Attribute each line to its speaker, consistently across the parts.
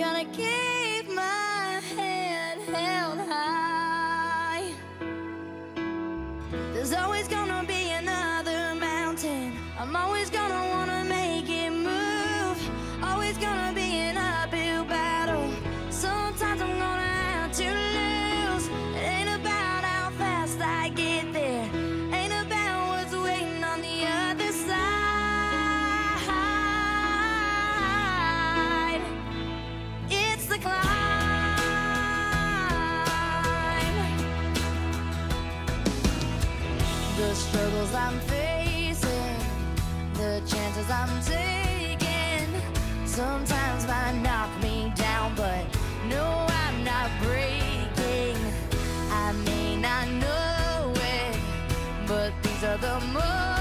Speaker 1: Gotta keep my head held high. There's always gonna be another mountain. I'm always gonna struggles I'm facing, the chances I'm taking, sometimes might knock me down, but no, I'm not breaking. I may not know it, but these are the moments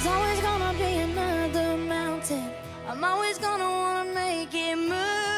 Speaker 1: There's always gonna be another mountain. I'm always gonna wanna make it move.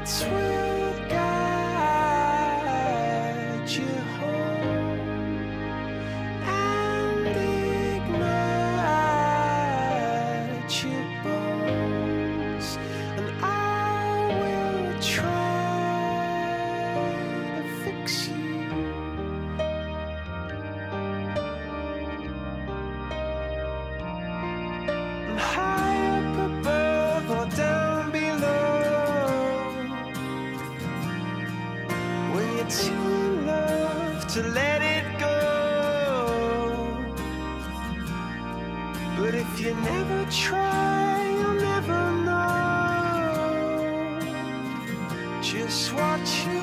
Speaker 2: Lights to love to let it go. But if you never try, you'll never know just watch. you